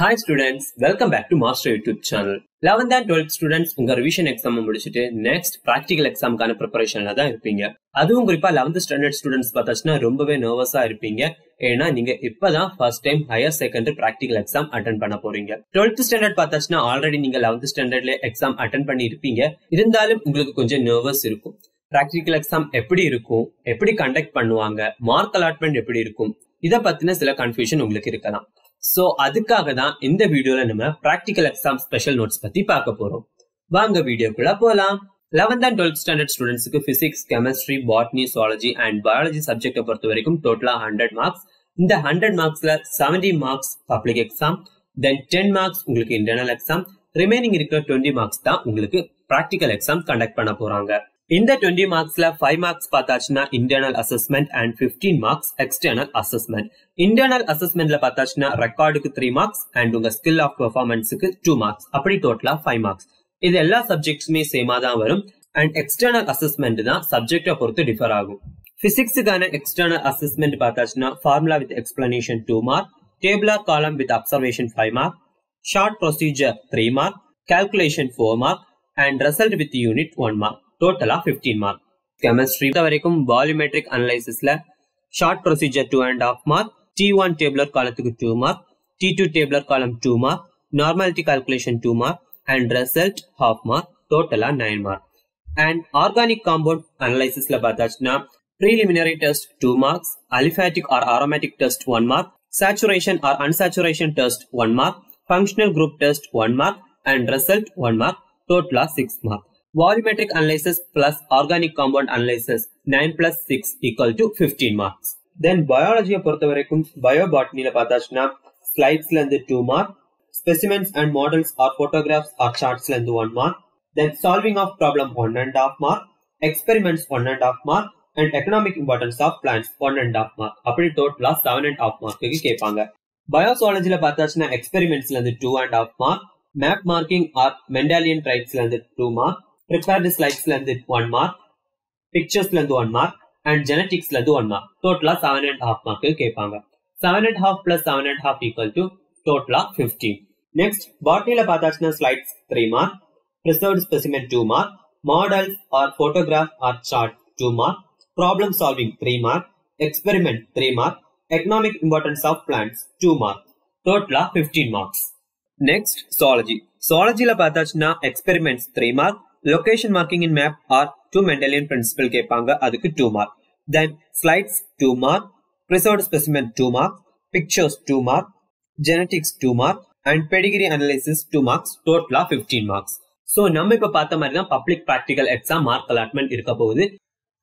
Hi students welcome back to master YouTube channel eleventh and twelfth students உங்க revision exam முடிச்சுட்டு next practical எக்ஸாமுக்கான ப்ரிப்பரேஷன்ல தான் இருப்பீங்க. அதுவும் குறிப்பா லெவன்த் ஸ்டாண்டர்ட் ஸ்டூடெண்ட்ஸ் பார்த்தாச்சுன்னா ரொம்பவே நர்வஸா இருப்பீங்க. ஏன்னா நீங்க இப்பதான் first time higher secondary practical exam attend பண்ண போறீங்க. டுவெல்த் ஸ்டாண்டர்ட் பார்த்தாச்சுன்னா ஆல்ரெடி நீங்க லெவன்த் ஸ்டாண்டர்ட்ல எக்ஸாம் அட்டன் பண்ணி இருப்பீங்க. இருந்தாலும் உங்களுக்கு கொஞ்சம் நர்வஸ் இருக்கும். பிராக்டிகல் எக்ஸாம் எப்படி இருக்கும்? எப்படி கண்டக்ட் பண்ணுவாங்க? மார்க் அலாட்மெண்ட் எப்படி இருக்கும்? இத பத்தின சில கன்ஃபியூஷன் உங்களுக்கு இருக்கலாம். சோ அதுக்காக தான் இந்த வீடியோல நம்ம ப்ராக்டிக்கல் எக்ஸாம் ஸ்பெஷல் நோட்ஸ் பத்தி பார்க்க போறோம். வாங்க வீடியோக்குள்ள போலாம். லெவன்த் அண்ட் டுவெல்த் ஸ்டாண்டர்ட் ஸ்டூடெண்ட்ஸ்க்கு physics chemistry botany zoology and biology சப்ஜெக்டை பொறுத்த வரைக்கும் டோட்டலா ஹண்ட்ரட் மார்க்ஸ் இந்த hundred மார்க்ஸ்ல seventy marks public exam then ten marks உங்களுக்கு இன்டர்னல் எக்ஸாம் ரிமைனிங் இருக்கிற டுவெண்ட்டி மார்க்ஸ் தான் உங்களுக்கு ப்ராக்டிக்கல் எக்ஸாம் கண்டக்ட் பண்ண போறாங்க. இந்த டுவெண்ட்டி மார்க்ஸ்ல five marks பார்த்தாச்சுன்னா internal assessment and fifteen marks external assessment internal அசஸ்மெண்ட்ல பார்த்தாச்சுன்னா ரெக்கார்டுக்கு த்ரீ மார்க்ஸ் அண்ட் உங்க ஸ்கில் ஆஃப் பெர்ஃபார்மன்ஸுக்கு டூ மார்க்ஸ் அப்படி டோட்டலா ஃபைவ் மார்க்ஸ் இது எல்லா சப்ஜெக்ட்ஸுமே சேமா தான் வரும் அண்ட் எக்ஸ்டர்னல் அசஸ்மெண்ட் தான் சப்ஜெக்டை பொறுத்து டிஃபர் ஆகும் பிசிக்ஸுக்கான external assessment பார்த்தாச்சுன்னா formula with explanation two mark tabular column with observation five mark short procedure three mark calculation four mark and result with unit one mark டோட்டலா பிப்டீன் மார்க் கெமிஸ்ட்ரி வரைக்கும் volumetric அனலைசிஸ்ல short procedure two and half mark T one tabular காலத்துக்கு two mark T two tabular column two mark normality calculation two mark and result half mark டோட்டலா nine mark and organic compound அனலைசிஸ்ல பார்த்தாச்சுன்னா preliminary test 2 marks, aliphatic or aromatic test 1 mark, saturation or unsaturation test 1 mark, functional group test 1 mark, and result 1 mark, total 6 mark. Volumetric analysis plus organic compound analysis 9 plus 6 equal to 15 marks. Then biology பொறுத்த வரைக்கும் பயோபாட்னில பார்த்தாச்சுன்னா ஸ்லைட்ஸ்ல இருந்து 2 mark specimens and models or photographs or சார்ட்ஸ்ல இருந்து 1 mark then solving of problem 1 and half mark experiments 1 and half mark and economic importance of plants one and half mark அப்படி டோட்டலா seven and half mark கேட்பாங்க பயோசாலஜில பார்த்தாச்சுன்னா எக்ஸ்பெரிமெண்ட்ஸ்ல இருந்து two and half mark map marking or Mendelian ட்ரைப்ஸ்ல இருந்து two mark prepared ஸ்லைட்ஸ்ல இருந்து one mark பிக்சர்ஸ்ல இருந்து one mark and ஜெனட்டிக்ஸ்ல இருந்து ஒன் மார்க் டோட்டலா செவன் அண்ட் ஹாஃப் மார்க்கு கேட்பாங்க seven and half plus seven and half equal to டோட்டலா fifteen next பாட்னில பார்த்தாச்சுன்னா slides three mark preserved specimen two mark models or photograph or chart two mark problem solving 3 mark, experiment 3 mark, economic importance of plants 2 mark, total 15 marks. Next, zoology. Zoologyல பார்த்தாச்சுன்னா experiments 3 mark, location marking in map or two Mendelian principle கேட்பாங்க அதுக்கு two mark then slides two mark preserved specimen two mark pictures two mark genetics two mark and pedigree analysis two marks டோட்டலா fifteen marks so நம்ம இப்போ பார்த்த மாதிரி தான் public practical exam mark allotment இருக்க போகுது.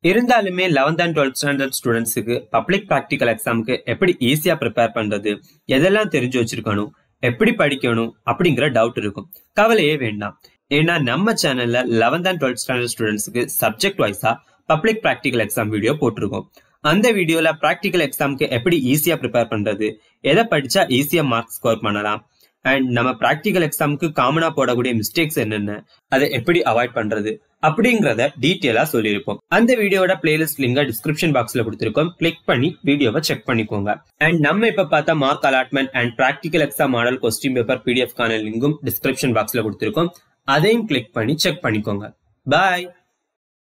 இருந்தாலுமே லெவன்த் அண்ட் டுவெல்த் ஸ்டாண்டர்ட் ஸ்டூடெண்ட்ஸுக்கு பப்ளிக் ப்ராக்டிக்கல் எக்ஸாமுக்கு எப்படி ஈஸியா ப்ரிப்பேர் பண்றது எதெல்லாம் தெரிஞ்சு வச்சிருக்கணும் எப்படி படிக்கணும் அப்படிங்கிற டவுட் இருக்கும். கவலையே வேண்டாம். ஏன்னா நம்ம சேனல்ல லெவன்த் அண்ட் டுவெல்த் ஸ்டாண்டர்ட் ஸ்டூடெண்ட்ஸுக்கு சப்ஜெக்ட் வைஸா பப்ளிக் ப்ராக்டிக்கல் எக்ஸாம் வீடியோ போட்டிருக்கோம். அந்த வீடியோல ப்ராக்டிக்கல் எக்ஸாம்க்கு எப்படி ஈஸியா ப்ரிப்பேர் பண்றது எதை படிச்சா ஈஸியா மார்க் ஸ்கோர் பண்ணலாம் அண்ட் நம்ம ப்ராக்டிக்கல் எக்ஸாமுக்கு காமனா போடக்கூடிய மிஸ்டேக்ஸ் என்னென்ன அதை எப்படி அவாய்ட் பண்றது அப்படிங்கறத டீட்டெயிலா சொல்லியிருப்போம். அந்த வீடியோட பிளேலிஸ்ட் லிங்க டிஸ்கிரிப்ஷன் பாக்ஸ்ல கொடுத்திருக்கோம். கிளிக் பண்ணி வீடியோவை செக் பண்ணிக்கோங்க. அண்ட் நம்ம இப்ப பார்த்தா mark allotment and practical exam model question paper PDF கான லிங்கும் டிஸ்கிரிப்ஷன் பாக்ஸ்ல கொடுத்திருக்கோம். அதையும் கிளிக் பண்ணி செக் பண்ணிக்கோங்க. பாய்